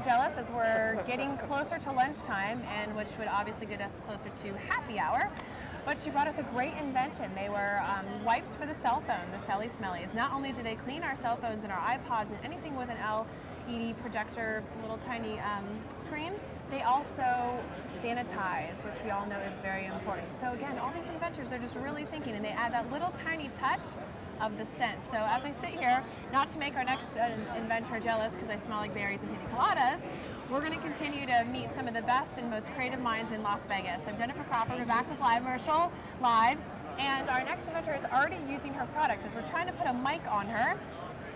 jealous as we're getting closer to lunchtime, and which would obviously get us closer to happy hour. But she brought us a great invention. They were um, wipes for the cell phone, the Selly Smellies. Not only do they clean our cell phones and our iPods and anything with an LED projector, little tiny um, screen, they also sanitize, which we all know is very important. So again, all these inventors are just really thinking, and they add that little tiny touch of the scent. So as I sit here, not to make our next uh, inventor jealous because I smell like berries and pina coladas, we're going to continue to meet some of the best and most creative minds in Las Vegas. I'm Jennifer Crawford. We're back with Livemercial Live. And our next inventor is already using her product. As we're trying to put a mic on her,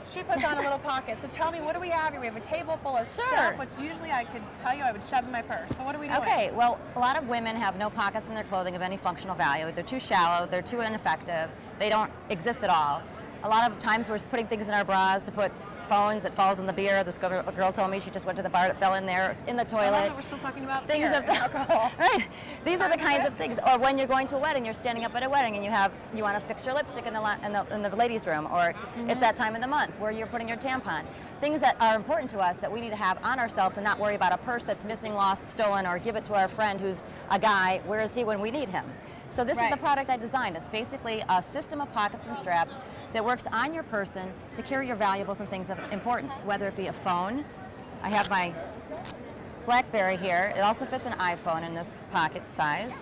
she puts on a little pocket. So tell me, what do we have here? We have a table full of Sure. stuff, which usually I could tell you I would shove in my purse. So what are we doing? Okay, well, a lot of women have no pockets in their clothing of any functional value. They're too shallow, they're too ineffective, they don't exist at all. A lot of times we're putting things in our bras to put phones, it falls in the beer. This girl, a girl told me she just went to the bar, it fell in there, in the I toilet. we're still talking about things beer of alcohol. right. These are the kinds of things. Or when you're going to a wedding, you're standing up at a wedding and you have you want to fix your lipstick in the in the, in the ladies' room, or Mm-hmm. it's that time of the month where you're putting your tampon. Things that are important to us that we need to have on ourselves and not worry about a purse that's missing, lost, stolen, or give it to our friend who's a guy. Where is he when we need him? So this is the product I designed. It's basically a system of pockets and straps that works on your person to carry your valuables and things of importance, whether it be a phone. I have my BlackBerry here. It also fits an iPhone in this pocket size.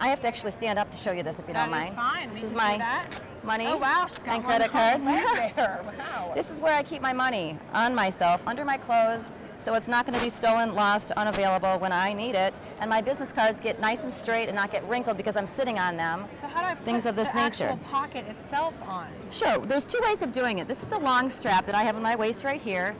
I have to actually stand up to show you this if you That don't mind. is fine. This We is my money Oh wow, and credit card. the leg there. Wow. this is where I keep my money on myself, under my clothes, so it's not going to be stolen, lost, unavailable when I need it. And my business cards get nice and straight and not get wrinkled because I'm sitting on them. So how do I put Things of this the nature. actual pocket itself on? Sure, there's two ways of doing it. This is the long strap that I have on my waist right here.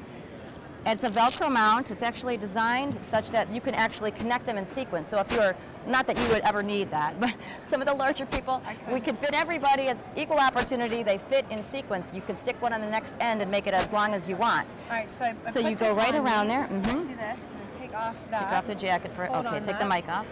It's a Velcro mount. It's actually designed such that you can actually connect them in sequence. So if you're, not that you would ever need that, but some of the larger people, we couldn't. fit everybody. It's equal opportunity. They fit in sequence. You can stick one on the next end and make it as long as you want. All right, so I, I So put you go right around me. there. Mhm. Let's do this. Take off that. Take off the jacket. For, Hold okay, take the mic off.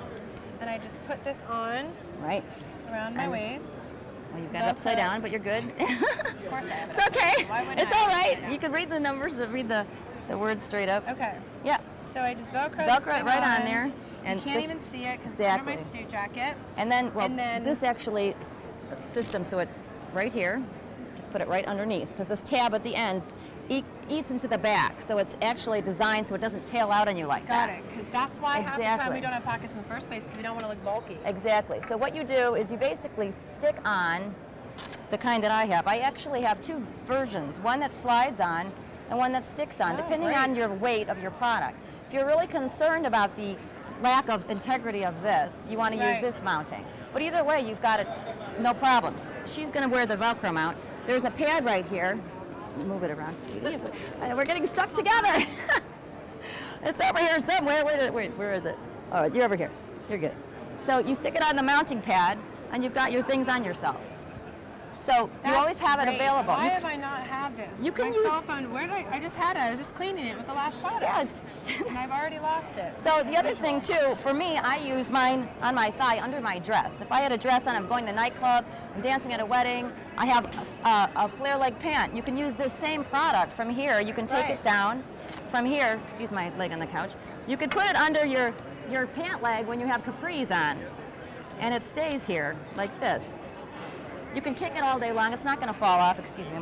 And I just put this on Right. around my waist. Well, you've got it upside down, but you're good. Of course I have it. it's okay. It's I? all right. You can read the numbers, read the, the word straight up. Okay. Yeah. So I just Velcro, Velcro it right on there. you And can't this- even see it because it's under my suit jacket. And then, well, And then- this actually system, so it's right here. Just put it right underneath because this tab at the end eat, eats into the back. So it's actually designed so it doesn't tail out on you like Got that. Got it. Because that's why half the time we don't have pockets in the first place because we don't want to look bulky. Exactly. So what you do is you basically stick on the kind that I have. I actually have two versions, one that slides on and one that sticks on, Oh, depending on your weight of your product. If you're really concerned about the lack of integrity of this, you want to Right. use this mounting. But either way, you've got it, no problems. She's going to wear the Velcro mount. There's a pad right here. Move it around. Uh, We're getting stuck together. it's over here somewhere. Where, did, wait, where is it? Oh, you're over here. You're good. So you stick it on the mounting pad, and you've got your things on yourself. So you always have it available. Why have I not had this? you can my use- cell phone. Where did I? I just had it. I was just cleaning it with the last product. Yeah, and I've already lost it. So the other thing too, for me, I use mine on my thigh under my dress. If I had a dress on, I'm going to a nightclub, I'm dancing at a wedding, I have a, a flare leg pant. You can use this same product from here. You can take Right. it down from here. Excuse my leg on the couch. You could put it under your your pant leg when you have capris on, and it stays here like this. You can kick it all day long. It's not going to fall off. Excuse me.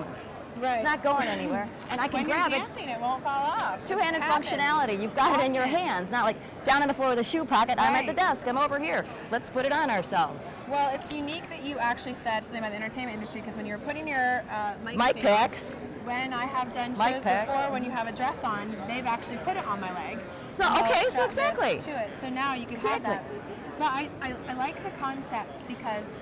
right. It's not going anywhere, and I can when grab you're it. dancing, it won't fall off. Two-handed functionality. You've got it in your hands, not like down on the floor with a shoe pocket. I'm at the desk. I'm over here. Let's put it on ourselves. Well, it's unique that you actually said something about the entertainment industry because when you're putting your uh, mic, Mic packs. When I have done Mic shows packs. before, when you have a dress on, they've actually put it on my legs. So- okay, so exactly. to it. So now you can Exactly. have that. But I, I, I like the concept because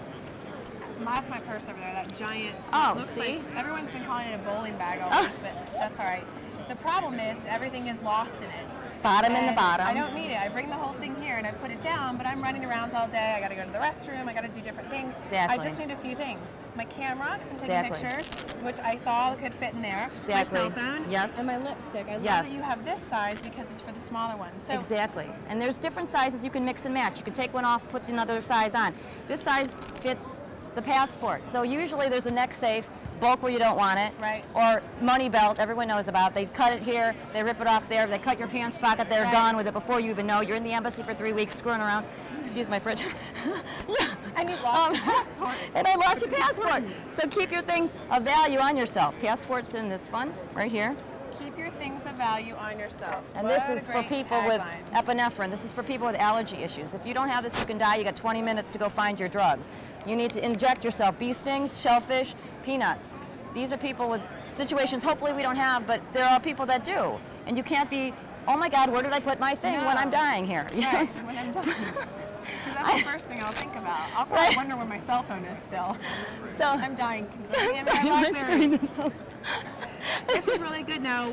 that's my purse over there, that giant. Oh, looks see? like everyone's been calling it a bowling bag all Oh. week, but that's all right. The problem is everything is lost in it. Bottom in the bottom. I don't need it. I bring the whole thing here and I put it down, but I'm running around all day. I got to go to the restroom. I got to do different things. Exactly. I just need a few things. My camera, because I'm taking Exactly. pictures, which I saw could fit in there. Exactly. My cell phone. Yes. And my lipstick. I love Yes. that you have this size because it's for the smaller ones. So Exactly. And there's different sizes you can mix and match. You can take one off, put another size on. This size fits the passport. So usually there's a neck safe, bulk where you don't want it, Right. or money belt. Everyone knows about. They cut it here, they rip it off there, they cut your pants pocket. They're Right. gone with it before you even know. You're in the embassy for three weeks screwing around. Excuse my yeah. And you lost Um, and I lost which your passport. important. So keep your things of value on yourself. Passport's in this one right here. Keep your things of value on yourself. And What this is for people with epinephrine. This is for people with allergy issues. If you don't have this, you can die. You got 20 minutes to go find your drugs. You need to inject yourself bee stings, shellfish, peanuts. These are people with situations hopefully we don't have, but there are people that do. And you can't be, oh my God, where did I put my thing when I'm dying here? Right, when I'm. 'Cause that's the first thing I'll think about. I'll probably Right. wonder where my cell phone is still. so, I'm dying. I'm sorry, my screen is on. This is really good. Now,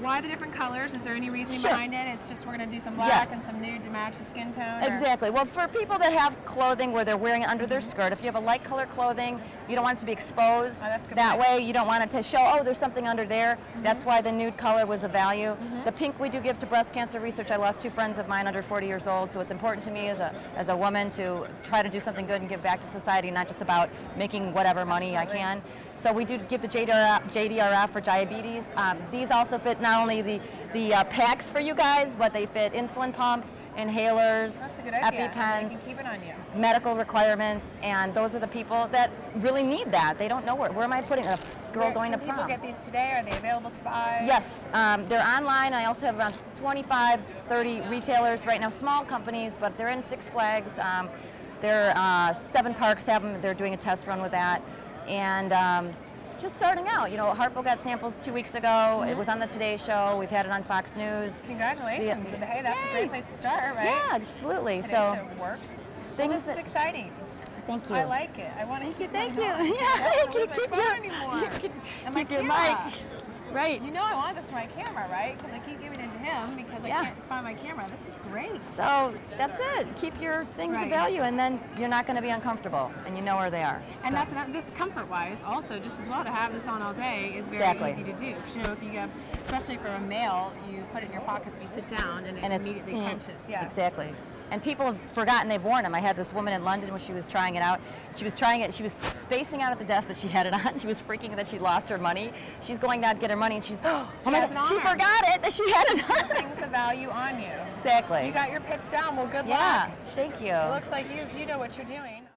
why the different colors? Is there any reasoning Sure. behind it? It's just we're going to do some black Yes. and some nude to match the skin tone? or- Exactly. Well, for people that have clothing where they're wearing it under their skirt, if you have a light color clothing, you don't want it to be exposed. Oh, that's good that point. way, you don't want it to show, oh, there's something under there. Mm-hmm. That's why the nude color was a value. The pink we do give to breast cancer research. I lost two friends of mine under 40 years old, so it's important to me as a, as a woman to try to do something good and give back to society, not just about making whatever money Absolutely. I can. So we do give the JDRF, JDRF for diabetes. Um, these also fit not only the, the uh, packs for you guys, but they fit insulin pumps, inhalers, That's a good idea. EpiPens, keep it on you. medical requirements, and those are the people that really need that. They don't know where. Where am I putting a girl Where- going to can people get these today? Are they available to buy? Yes, um, they're online. I also have around 25, 30 retailers right now, small companies, but they're in Six Flags. Um, they're uh, seven parks have them. They're doing a test run with that, and um, just starting out. You know, Harpo got samples two weeks ago. Mm-hmm. It was on the Today Show. We've had it on Fox News. Congratulations. Yeah. Hey, that's a great place to start, right? Yeah, absolutely. Today so, show works. Well, this is exciting. thank you. I like it. I want to keep Thank you. on. Yeah, thank you. wanna lose Keep my your, you can keep your mic. Right. You know I want this for my camera, right? Because I keep giving it to him because I can't find my camera. This is great. So that's it. Keep your things Right. of value, and then you're not going to be uncomfortable, and you know where they are. And So- that's another, this comfort-wise, also just as well to have this on all day is very Exactly. easy to do. Because you know, if you have, especially for a male, you put it in your pockets, you sit down, and it and immediately mm, crunches. Yes. Exactly. And people have forgotten they've worn them. I had this woman in London when she was trying it out. She was trying it. She was spacing out at the desk that she had it on. She was freaking that she lost her money. She's going down to get her money, and she's oh She my she forgot it that she had it on. Things of value on you. exactly. You got your pitch down. Well, good yeah. luck. Thank you. It looks like you you know what you're doing.